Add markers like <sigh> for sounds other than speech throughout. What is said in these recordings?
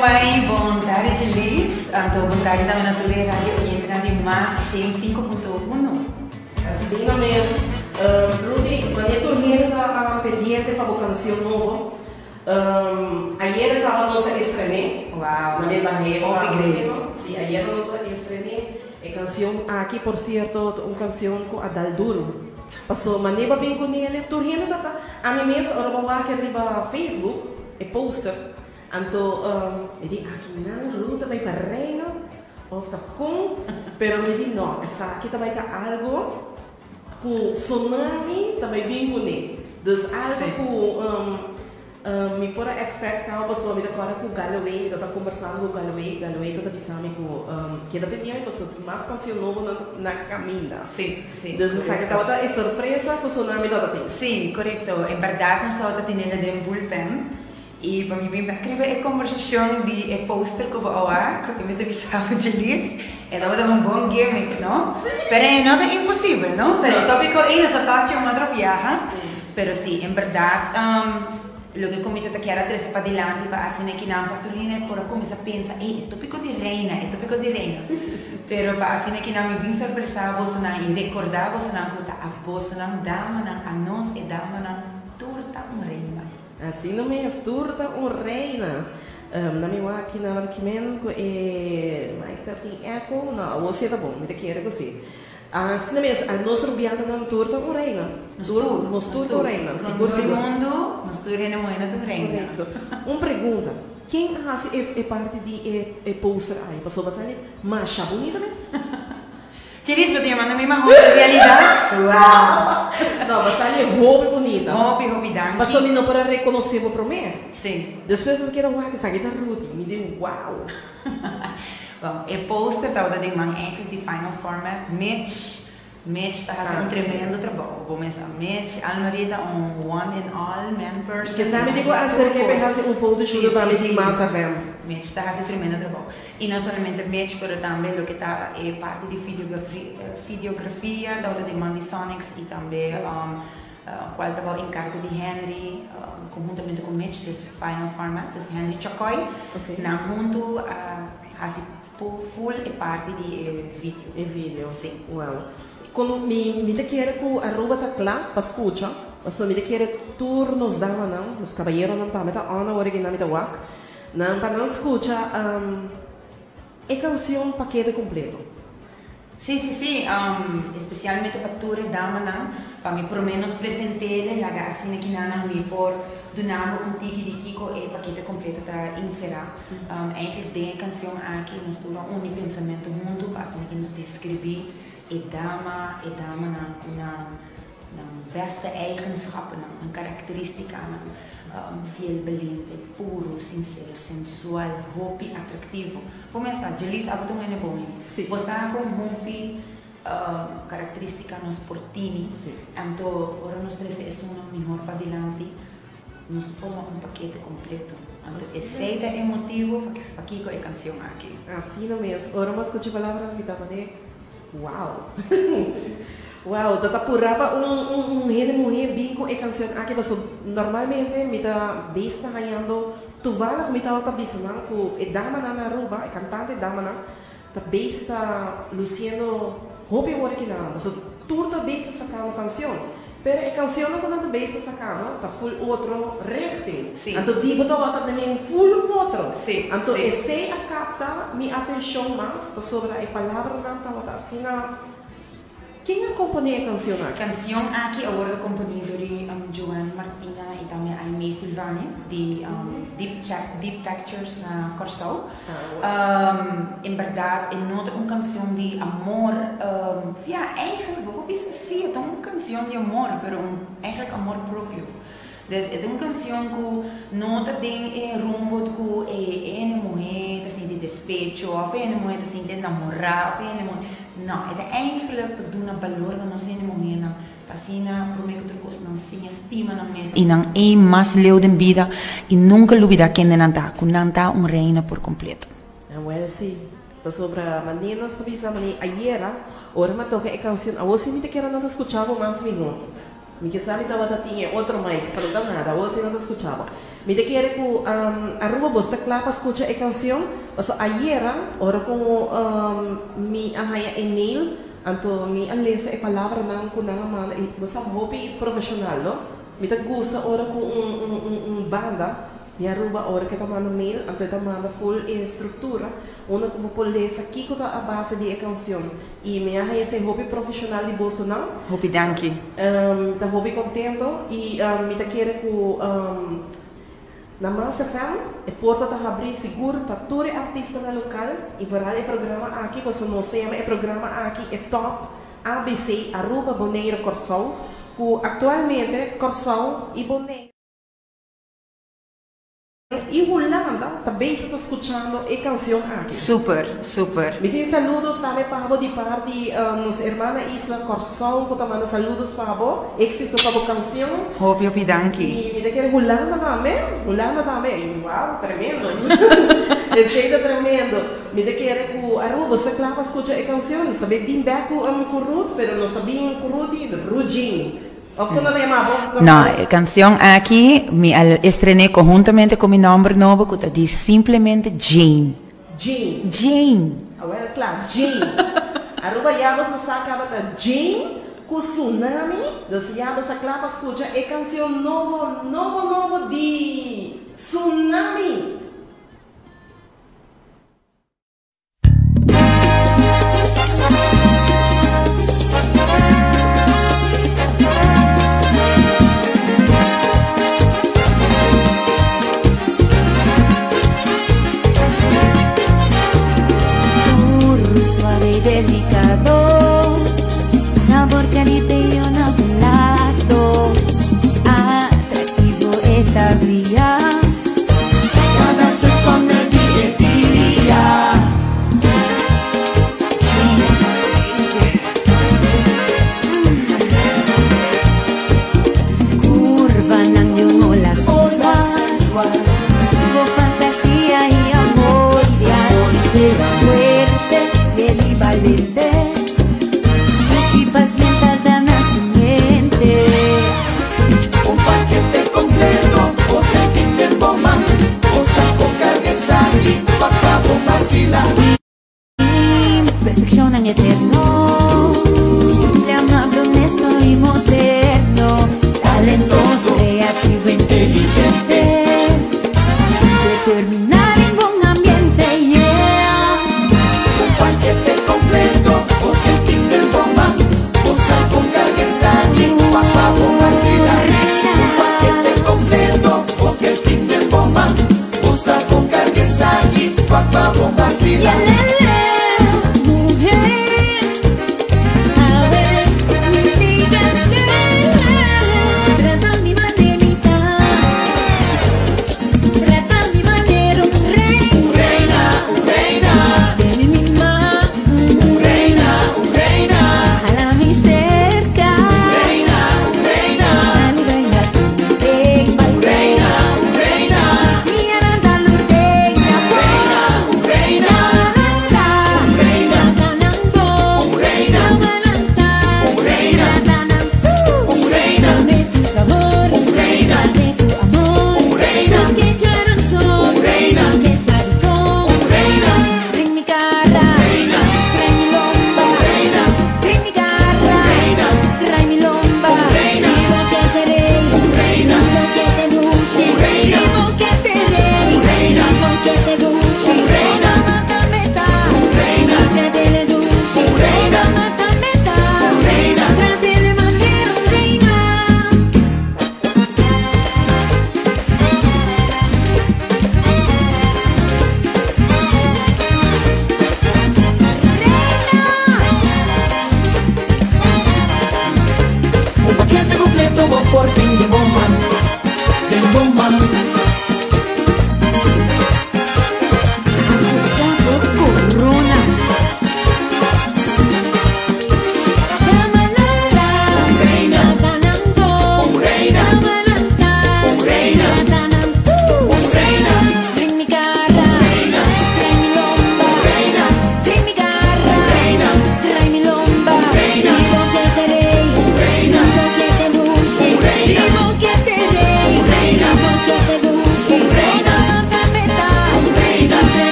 Aí, bom tarde, Liz. Então, bom tarde na Natura Rádio Entra de Mais 5.1. Assim mesmo. Uh, Ruti, maneira torneira da pendiente para a canção nova. Um, ayer estava nossa estreia. Uau. Na barreira. Upgrade. Sim, ayer nossa estreia. É canção aqui, por certo, uma canção com a Dalduro. Passou maneira bem com ele. Torneira da a mim mesmo, ora vamos lá que arriba Facebook, é poster. Então, um, eu digo, aqui na ruta vai para Reino, ou está com, pero me digo, não, essa aqui também está algo com tsunami, também bem com ele. Dus algo com um, um, me fora expert cá, uma pessoa me decora com o Galway, eu estou conversando com o Galway, Galway está avisando com um, que depende de pessoa que mais canção novo na, na caminha. Sim, sim. Dus sabe que estava é surpresa com o tsunami da tem. Sim, correto. Em verdade, nós estamos tendo de um bullpen. E para mim, bem escrever a conversação de a poster que eu vou que eu me avisava de Liz, é dava um bom gimmick, não? Sim. Pero é nada impossível, não? Pero o tópico é essa taxa uma outra viagem. Pero sim, em verdade, um, lo que comité te quiera tres para adelante para hacer que não para turina por começar a pensar, ei, é tópico de reina, é tópico de reina. Pero para hacer que não me vim surpresa você não e recordar não que a você não dama não a nós e dama Assim não me turta um reina. Um, na minha aqui na Kimen é mais tarde eco, não, você tá bom, me te quero você. Assim mesmo, a nós trabalhamos na turta um reina. Nos turta um reina. Seguro, seguro. mundo, nos turta reina moeda do reina. Uma pergunta. Quem faz é, parte de é, é poster aí? Passou bastante? Mas bonita mesmo? Tenho uma mesma roupa de realidade. Uau! Não, mas ali é roupa bonita. Roupa e roupa dança. Mas só não para reconhecer o primeiro. Sim. Depois eu quero sabe da Ruth. Me deu uau. <laughs> Bom, é poster da de uma de final format, Mitch. Mitch está fazendo um tremendo trabalho. Vou começar. Mitch, Almarita, um one and all man person. Que sabe digo a ser que fazer um foto de para mim mais a ver. Mitch está fazendo tremendo trabalho. E não somente Mitch, mas também o que está é parte de videografia, da de Mandy Sonics e também um, uh, qual estava o encargo de Henry, uh, conjuntamente com Mitch, desse final format, desse Henry Chacoy. Okay. Na junto, uh, assim, full é parte de eh, vídeo. É vídeo? Sim. Uau. Quando me, me quer que a roupa clara para escutar, mas me quer turnos da não, os caballeros não tá, mas tá ona original me tá wak, não para não escutar um, é canção paquete completo. Sim, sim, sim, um, especialmente para tour dama não, para mim pelo menos presentele la gasina que não me por donando um tiki de Kiko e paquete completo para inserar. Um, eigenlijk tem canção aqui nos tura um pensamento junto para que nos descrever e dama e dama na na na beste eigenschappen, een karakteristica, um, veelbelevend, puro, sincero, sensual, hopi, atrativo. Começa, Jelis, abu tu ngene bom. Sim. Você com hopi uh, característica nos portini. Sim. Então, ora nós três é uma melhor para adiante. Nós formamos um paquete completo. Então, esse é o motivo para que a canção aqui. Assim mesmo. Ora, mas escute a palavra que estava de Uau! <laughs> Uau, dá para purava um um um rede mulher bico e canção aqui você normalmente me tá vista ganhando tu vai me tá vista não que é dama na ruba é cantante dama na tá vista Luciano hobby original. Você turda vista sacando canção pero a canção não tá vista sacando tá full outro rechte Sim. então digo da outra também full outro Sim, então sim. esse capta minha atenção mais sobre a palavra não tá outra assim na quem acompanha a canção aqui? Canção aqui agora companhia de um, Joan Martina e também a Aimee Silvani de um, Deep, Chat, Deep Textures na Corsol. Um, em verdade, é nota uma canção de amor. Um, ja, eigenlijk, vou dizer assim, é uma canção de amor, mas um, eigenlijk amor próprio. Dus é uma canção que nota tem é rumbo que é é mulher assim de despecho, of é mulher assim de namorar, of é mulher não, é eigenlijk doen een valor na nossa mulher, assim na prometo que não se estima na mesa. E não é mais leu de vida e nunca não está, que não está um reino por completo. Sim. Sobre a ayer, ora me toca a canção, a você me quer não escuchava mais nenhum. Mi que sabe estaba tinha outro mic, pero não nada, hoje não escuchava. Me de quiere que um, arriba vos te clapa escucha a canção, so ayer, ora com um, mi ahaya email, anto mi alesa e palavra nang kunang man, e você hobby profissional, no? Me te gusta ora com um, um, um, um banda, e aruba ora que tá manda mail, anto tá manda full estrutura, onde como polesa kiko tá a base de canção. E me ahaya esse hobby profissional de bolso não? Hobby danke. Um, tá hobby contento e um, me te quiere que um, na Mansa FM, a porta está abrir seguro para todo artista no local e verá o programa aqui, você não se chama o programa aqui, é Top ABC, Aruba, Boneiro, Corsão, que atualmente Corsão e Boneiro. E Holanda também está escutando a canção aqui. Super, super. Me tem saludos também para a de parte de um, nossa irmã Isla Corsão, que também saludos para a éxito para a canção. Hopi, hopi, danke. E me quer Holanda também, Holanda também. Uau, tremendo. <laughs> Receita tremendo. Me quer que Aruba, você claro escuta a canção, está bem bem back um curruto, mas não está bem curruto e ruging. No, canción aquí me estrené conjuntamente con mi nombre nuevo que dice simplemente Jane. Jane. Jane. Agora, claro, Jane. <laughs> Aruba yabas no saca bata Jane com tsunami, dos yabas a clapa escucha a canção novo, novo, novo de tsunami. Delicado,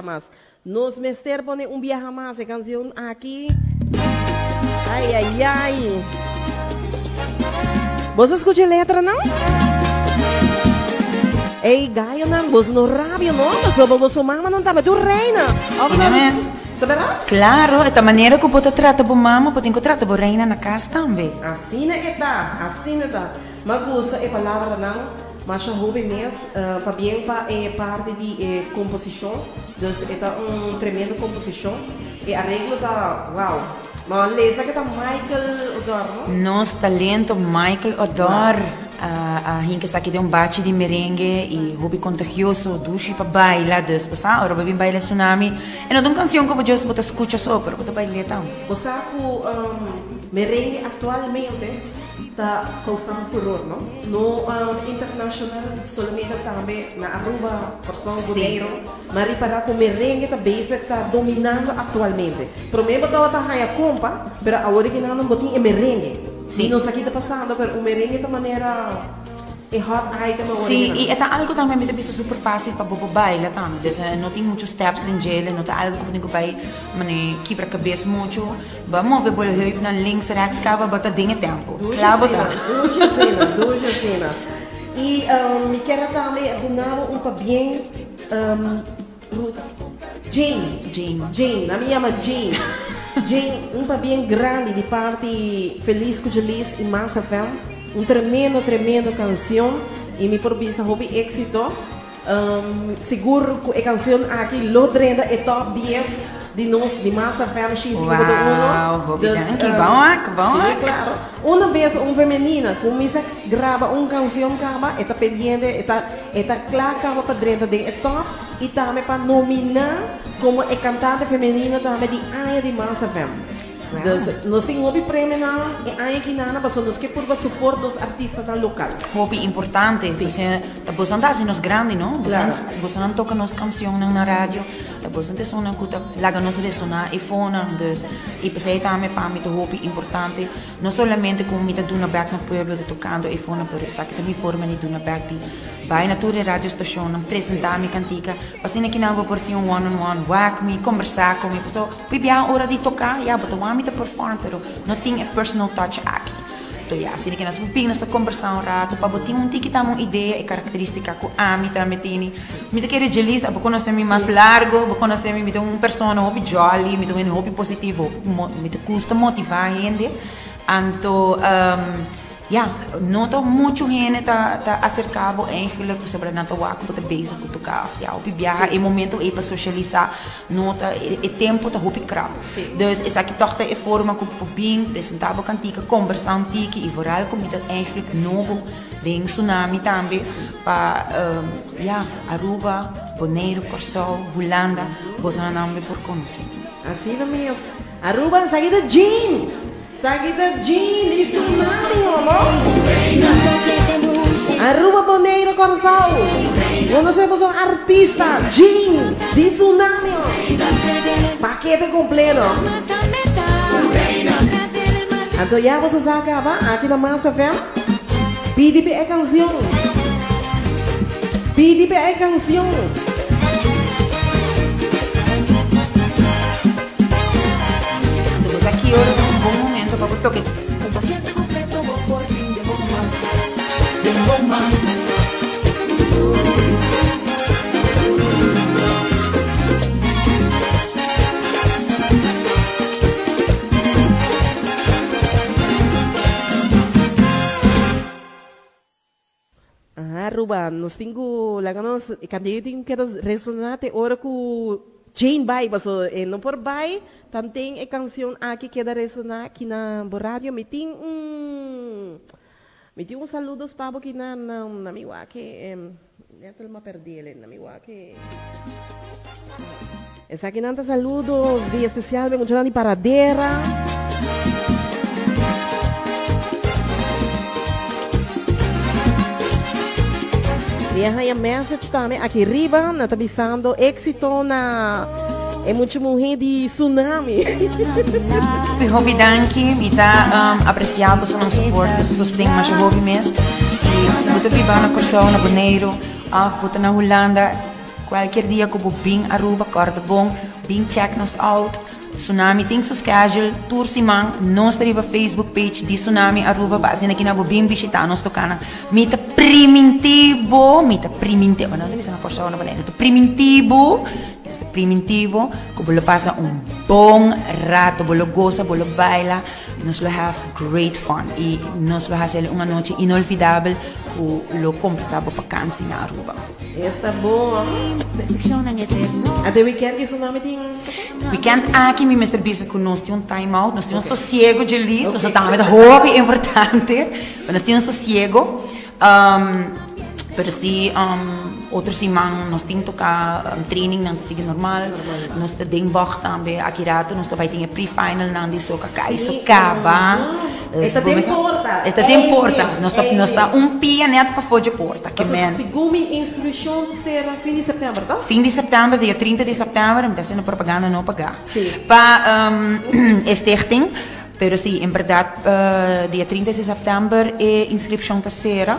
que mais. Nos mester poner um viaje mais. A canção aqui. Ai, ai, ai. Você escuta a letra, não? Ei, Gaia, não. Você não rábio, não. Mas você mama não tá, mas tu reina. Ina mes. Tá vendo? Claro, esta maneira que você trata por mama, você que tratar por reina na casa também. Assim é tá, assim é tá. Mas gosta é palavra não. Mas eu hobby mesmo, uh, também é parte de é, composição. Então, é um tremendo composição. E a regra tá, uau. Mas lesa que tá Michael Odor, não? Nosso talento, Michael Odor. A, a gente aqui de um bate de merengue e hobby contagioso, duche para bailar, dus, passa, ora bem baila tsunami. E não tem canção que você você escuta só, pero você baila então. O saco um, merengue atualmente está causando furor, não? No um, internacional, solamente também na Aruba, Porção. Boneiro, mas reparar que o merengue também está dominando atualmente. Primeiro estava a compa, mas agora que não não botinho é merengue. Sim. E não sei o que está passando, mas o merengue de maneira hot item agora. Sim, e é algo também me deixa super fácil para bobo baila também. Não tem muitos steps de gel, não tem algo que tem que vai, mane quebra a cabeça muito. Ba mover bola heup na links, rechts, cava, bota dinge tempo. Claro, tá. duas cena, duas cena. E me quero também donar um para bem Jane. Jane. Jane, a minha chama Jane. <laughs> Jane, um para bem grande de parte Feliz com Feliz e Massa Fam. Um tremendo, tremendo canção. E me propisa hobby éxito. Um, seguro que a canção aqui, Lodrenda, é top 10 de nós, de Massa Fam, X51. Uau, Das, danke, um, bom, que bom. Sim, claro. Uma vez uma feminina com misa grava uma canção caba, está pendiente, está está clara caba para dentro de top e também para nominar como é cantante feminina também de Aya de Massa Fem. Dus, nós temos um prêmio não, e Aya que nada, mas nós que por suporte dos artistas da local. hobby importante. Você tá você não assim nos grande, não? Você Claro. não você não toca nos canção na rádio. Tá você não sona que tá laga nos ressonar e fona, dus e pensei também para mim hobby importante. Não somente como me tá dando back no pueblo de tocando e fona, por isso que também forma de dando back de vai na tua rádio station, apresentar minha cantica, passei aqui na oportunidade one on one, whack me, conversar comigo, pessoal, bebia a hora de tocar, yeah, but I want me to perform, pero não tinha personal touch aqui. Então, ja, sini que nós vamos nesta conversar um rato, para botar um tique uma ideia e característica que a mim também tem. Me querer feliz, para conhecer me mais largo, para conhecer me um pessoa hobby jolly, me um hobby positivo, me custa motivar a gente. Então, um, ja, nota muito gente tá tá acercado eigenlijk sobre na tua que tá bezig com tocar, ja, op viajar, e momento e para socializar, nota e tempo tá hobby krap. Dus is aqui toch de forma que o bem apresentar a cantica, conversar um tique e vooral como dat eigenlijk novo ding tsunami também para um, ja, Aruba, Bonaire, Corsol, Holanda, você não me por conhecer. Assim da mesmo. Aruba, seguida Jean. Seguida Jean de Tsunami, amor. Aruba Boneiro Corsal. Nós temos um artista, Jean, de Tsunami. Paquete completo. Então já você já acaba aqui na Massa. Pede para a canção. Para a canção. Então, aqui hora é um bom momento para tocar. Paquete eu tenho que ressonar, tem hora que o Jane vai, mas eh, não por vai, também tem a canção aqui que da ressonar aqui na rádio, me tem um, me tem um saludos para aqui na, na, na minha que, já estou me perdi, na minha que, essa aqui não saludos, de especial, me de paradeira. Viaja a message também aqui riba, na tabisando éxito na é muito morrer de tsunami. Mi hobby danki, mi um, apreciado sa ng support, sa sustain mas hobby mes. E sa buta piba na Corsol, na af buta na Holanda, qualquer dia que eu bem Aruba, corda bom, bem check nos out. Tsunami tem seus casual, tour simang, nós temos Facebook page de Tsunami Aruba, base na bem visitar nós tocando. Mita primitivo, mita primitivo, não deve ser na corsa na banana, primitivo, primitivo, que você passa um bom rato, você goza, você baila, nós vamos have great fun e nós vamos fazer uma noite inolvidável que lo completamos vakantie na Aruba. Está bom. Perfección en eterno. Até weekend que tsunami tem. Weekend aqui, mi Mr. Bisa, que nós temos um time out, nós temos um sossego de lis, nós estamos met hobby <laughs> importante, mas nós temos um sossego. Um, pero si um, outros simang nós temos tocar um, training nang sige normal, nós te ding bach também aqui rato, nós também tem pre-final nang di so kakai so kaba. Esta tem porta. Esta tem porta. isso, Nós nós isso. um pia net para fora de porta, que Nossa man. segunda inscrição será fim de setembro, tá? Fim de setembro, dia 30 de setembro, está sendo propaganda não pagar. Sim. Para um, stichting, pero sim, em verdade, uh, dia 30 de setembro é inscrição terceira.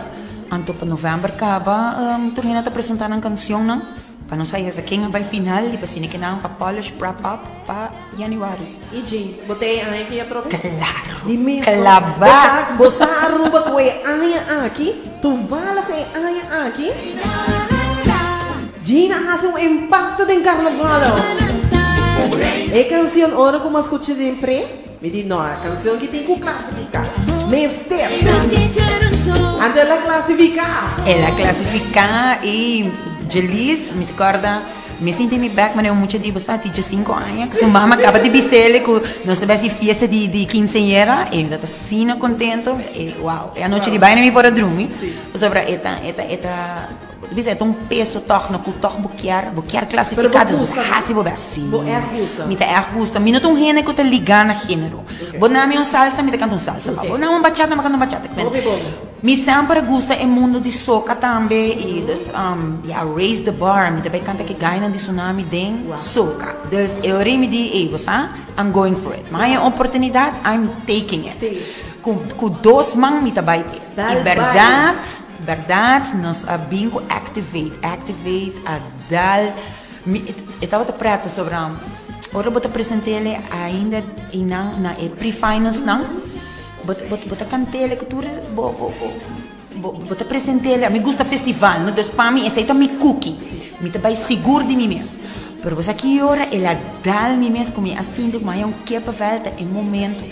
Anto para novembro acaba, um, apresentando uma canção, não? Para não sair essa quem vai final, e para cine que não, para polish, wrap up, para januário. E Jim, botei a aqui a troca. Claro. Dime, Clavar. Você aruba com a aqui, tu vala com a aqui. Gina faz um impacto em carnaval. É canção hora como escutei de empre. Me diz não, a canção que tem que classificar. Mestre, anda lá classificar. Ela classifica e feliz, me recorda, me sinto me back, mas eu muito digo, sabe, tinha 5 anos, que sua mama acaba de bisele, que nós tivesse festa de, de quinceañera, e eu estava assim contente, e uau, é a noite de baile me para dormir, sobre eta, eta, eta, Bisa é um peso ku toch bukiar, bukiar classificadas, Pero bo gusta, hasi bo assim. Bo erg gusta. Mita erg gusta. Mina tong hene ko te ligar na género. Bo nami um salsa, mita canto um salsa. Ok. Bo nami um bachata, ma canto um bachata. Mi sempre gusta o mundo de soca também e dus um ja raise the bar, mi também canta que ganha de tsunami den soca. Dus eu remi di ei, você I'm going for it. Mas a oportunidade I'm taking it. Sim. Com com dois mãos mi também. Dal E verdade, verdade, nós a bingo activate, activate a dal eu estava te prato sobre um Ora bota apresentei ele ainda e na na e pre-finals não. Bota bota bota cantele que tu bota apresentei ele. Me gusta festival, no des para mim é mi cookie. Me bem seguro de mim mesmo. Pero você aqui ora ela dá me mesmo como assim de mas um que para volta em momento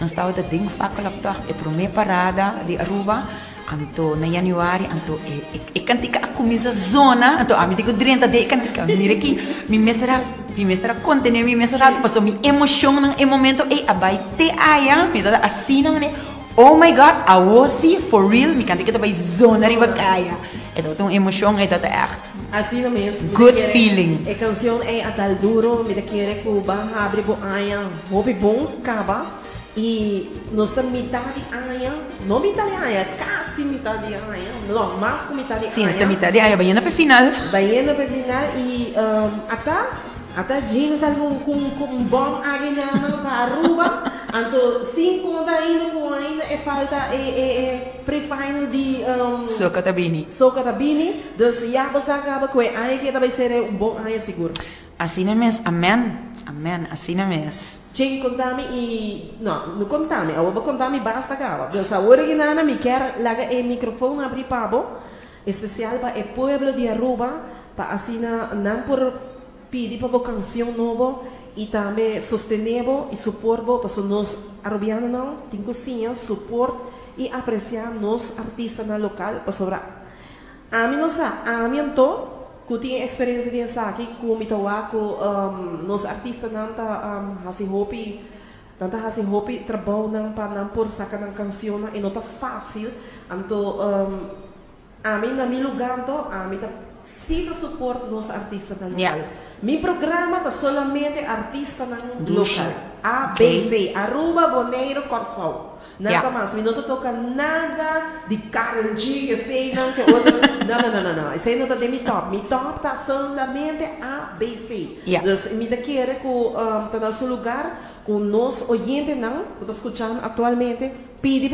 nós estava de ding faca laptop e pro me parada de Aruba Anto na januari, anto e, e, e cantica a camisa zona, anto a mi digo drenta de cantica, mira aqui, mi mestra, mi mestra contenir mi mestra, passou mi emoção nang e momento e abai te aya, mi dada nang ne, oh my god, a wosi for real, mi cantica também zona riba kaya. E dat een emoção e dat echt. Assim mesmo. Good feeling. A canção é a tal duro, me que o barra abre bo aia, houve bom caba e nós estamos metade aia, não metade aia, quase metade aia, não, mais que metade Sim, aia. esta metade aí, vai na final. Baiana para final e um, até até jeans algo com com um bom aguinana para Aruba, anto cinco conta ainda com ainda é falta é é é pre-final de um, So, katabini. Soca da Bini, dus ja, você acaba com a ai que vai ser um bom ai seguro. Assim na mes, amen. Amen, assim na mes. Chen contami e não, não contami, eu vou contami basta acaba. Dus a hora que nana me quer laga o microfone abrir pabo, especial para o pueblo de Aruba, para assim não por pedir para canção novo e também sostener e nós arubianos não, tem cozinha, suporte e apreciar nos artistas local para sobrar. A mim não sa, a mim to, que tinha experiência de aqui com o tawa com nos artistas tá um, hasi hopi, tá hasi hopi trabalho não para por sacar não canção e não fácil, então um, a mim na meu lugar a mim tá cita suporte nos artistas na local. Yeah. Mi programa tá solamente artista na Luxa. local. A, Ok. B, C, Aruba, Boneiro, Corsol. Nada Yeah. mais, me não te toca nada de Karol G, que sei não, que outra. Não, não, não, não, não. Isso aí não está de mi top. Mi top está solamente A, B, C. Yeah. Então, me da querer que um, tá no seu lugar, com nós oyentes não, que está escutando atualmente,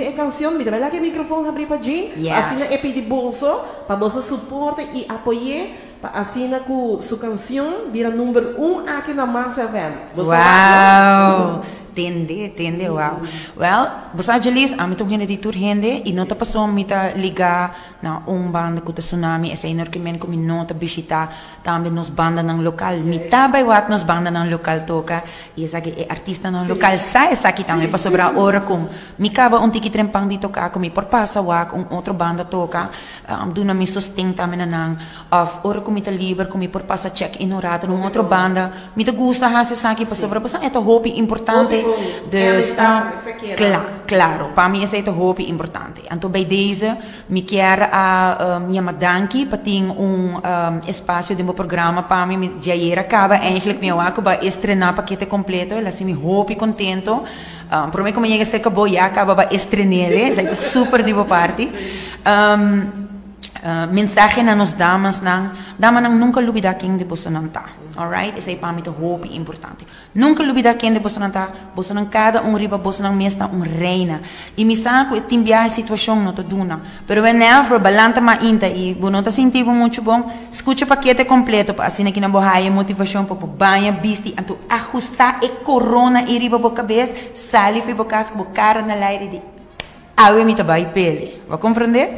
a canção, me dá lá que o microfone abrir para Jean, Yes. assim é pedir bolso, para você suporte e apoiar pa assina com sua canção vira número um aqui na. Você vai, Wow! Tende, tende, wow. Well, basta Jelis, ami tong hindi dito hende, inota pa so mita liga na um banda ko ta tsunami, esa inor kimen ko minota bisita, tambe nos banda ng lokal. Mita bay wat nos banda ng lokal toka, isa ki e artista ng lokal sa esa ki tambe pa sobra ora kung mikaba un tiki trempang dito ka, kung mi porpasa wak, un otro banda toka, um, do na mi sustain tame na nang, of ora kung mita liber, mi porpasa check in orata, nung otro banda, mita gusta ha sa saki pa sobra, basta ito hopi importante, Hopi, dus ela um, está- essa aqui era- Cla claro, para mim esse é o hopi importante. Então, bij deze, me quer a um, minha danki para ter um, um espaço de meu programa para mim. Já era acaba, eigenlijk, meu aco, para estrenar paquete completo. Ela se me hopi contento. <laughs> Um, por mim, como chega a ser acabou, já acaba estrenar. Isso é super de boa parte. Um, Uh, mensaje na nos damas nang dama nang nunca lubida quem de bossa não tá alright esse é para mim hope importante nunca lubida quem de bossa não tá bossa não cada um riba bossa não mesta um reina e me saco e timbia a situação no duna pero whenever balanta ma inta e bono tá sentindo muito bom escuta o paquete completo para assim aqui na borraia motivação para banha bisti anto ajustar e corona e riba boca cabeça sali foi boca com cara na laire de Awe mi tabai pele. Va compreender?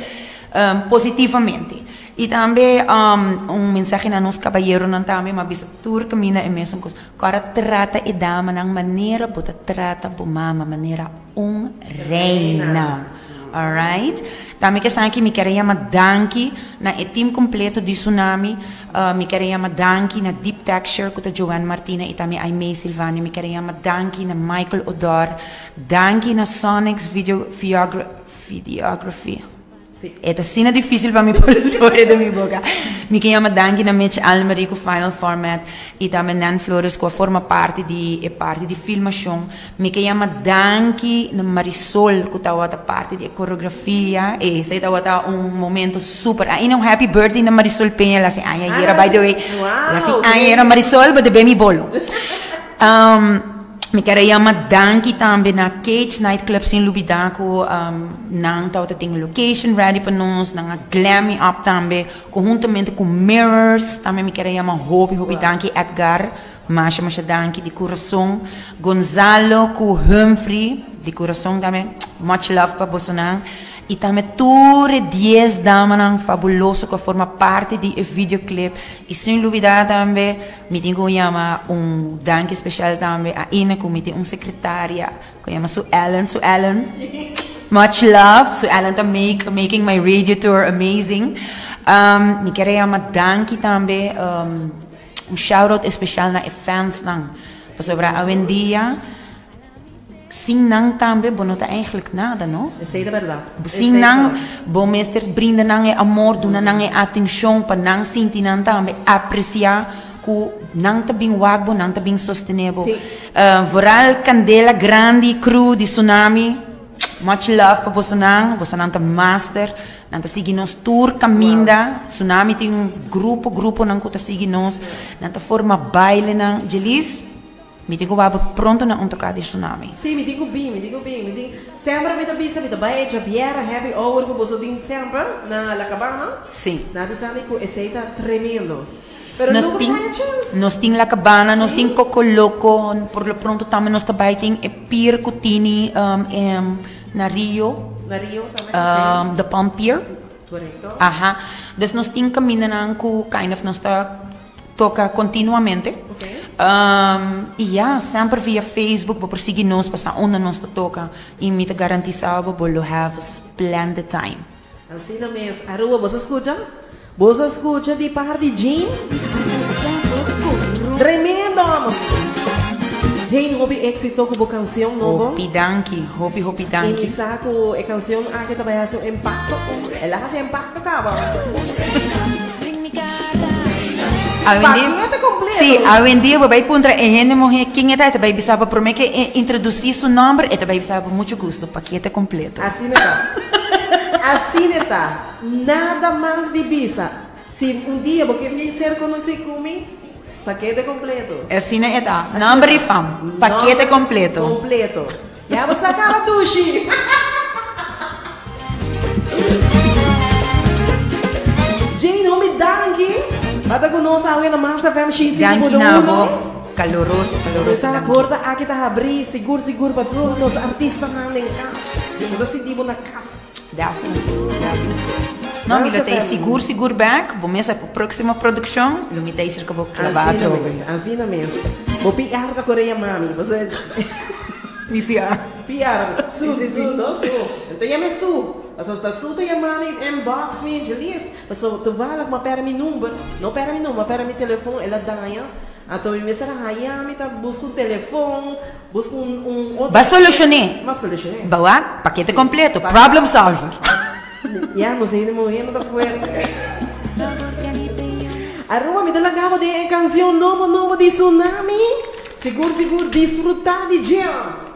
Um, positivamente. E também um, um mensaje na nos caballeros não também, mas bisa tur camina e mesmo coisa. Cara trata e dama ng maneira bota trata bo mama maneira um reina. Alright? Também que sanki mi queria madanki na e team completo di Tsunami. Uh, mi queria madanki na Deep Texture kuta Joanne Martina e também Aimee Silvani. Mi queria madanki na Michael Odor. Danki na Sonics Video Videogra Videography. Sim. Esta cena difícil para mim pôr fora da minha boca. Me chama Danke na Mitch Almeri com Final Format e também Nan Flores que forma parte de é parte de filmação. Me chama Danke na Marisol que tá outra parte de coreografia e sei tá outra um momento super. Ainda um happy birthday na Marisol Penha lá assim, ai era by the way. Wow, Lá assim, ai great. era Marisol, but the baby bolo. Um, me quero chamar danke também na Cage Nightclub em Lubidaco, um, nang tao tem location ready para nós, nang glammy up também, conjuntamente com Mirrors, também me quero chamar Hope, Hope danke Edgar, Masha Masha danke de coração, Gonzalo com Humphrey, de coração também, much love para Bolsonaro. E tudo 10 damas fabuloso que forma parte do videoclip. E sem dúvida também, me tenho que chamar um danke especial também a Ina, que me tem uma secretária, que chama Sue Ellen. Sue Ellen, <laughs> much love. Sue Ellen tá make, making my radio tour amazing. Um, me quero chamar danke também, um, um shout-out especial na fans nang. Sobre a Wendia, Sim, não também, bom, não tá eigenlijk nada, não? Essa é a verdade. Sim, não, bom, mestre, brinda não é amor, duna não é atenção, para não sentir não também, apreciar, que não tá bem wagbo, não tá bem sostenível. Sim. Uh, Voral Candela Grande, Cru, de Tsunami, much love para você não, você não tá master, não tá seguindo nos tour, caminda, Tsunami tem um grupo, grupo não tá seguindo nos, não tá forma baile, não, Gelis, digo, wabo, pronto na um tocar de Tsunami. Sim, me digo bem, me digo bem, me digo. Sempre me dá bisa, me dá bem, já viera happy hour que você tem sempre na La Cabana. Sim. Na bisa me que esse tá tremendo. Pero Nós nunca tem, tem chance. nós tem La Cabana, nós Sim. tem Coco Loco, por lo pronto também nós também tem Pier Cutini um, em, na Rio, Na Rio também. um, the Palm Pier. Correto. Aha. Dus nós tem caminho na ku kind of nós tá toca continuamente. Ok. Um, e ja, sempre via Facebook, vou perseguir nós, passar onde nós toca. E me te garantizar, vou have a splendid time. Assim mesa. Arua, você escuta? Você escuta de par de Jean? Tremendo, amor. Jane houve éxito com a canção nova. Hopi danki, hopi hopi E me danki. saco a canção ah, que trabalha seu impacto. Ela faz impacto, A Paquete completo. A vendi vai puntra e hene morre quem é tá, vai bisaba por me que eh, introduzir seu nome e vai bisaba muito gosto, paquete completo. Assim está. Assim está. Nada mais de bisa. Se um dia você quer ser conhecido comigo, paquete completo. Assim é tá. Number e fam, paquete completo. Completo. Já você acaba tuxi. <laughs> Jane, homem danke. Bata ko no sa akin na masa fam sheet Dan siguro kinabo, kaloroso, kaloroso. Sa porta aqui tá abrir, seguro seguro para todos os artistas na lenca. Mas assim tipo na casa. Definitely, definitely. No, mi Dança, lutei Femi. seguro, seguro back. Bomesa para próxima produção. Lumitei cerca de clavar Assim na droga. mesmo, assim mesmo. Vou piar da Coreia mami, você Mi pior. piar. Su, su, su, não su. Então ya me su. Asa sta su da mami inbox me gelis. So tu vala ma pera mi number. Não pera mi number, pera mi telefone, ela danha. Então me será haya mi tá busca um telefone, busca um um outro. Ba solucionei. Mas solucionei. Bawa, paquete completo. Problem solver. <laughs> Ya, mo sei morrendo da fuera. Arruma me talagava de canção nova nova de tsunami. Seguro seguro desfrutar de dia.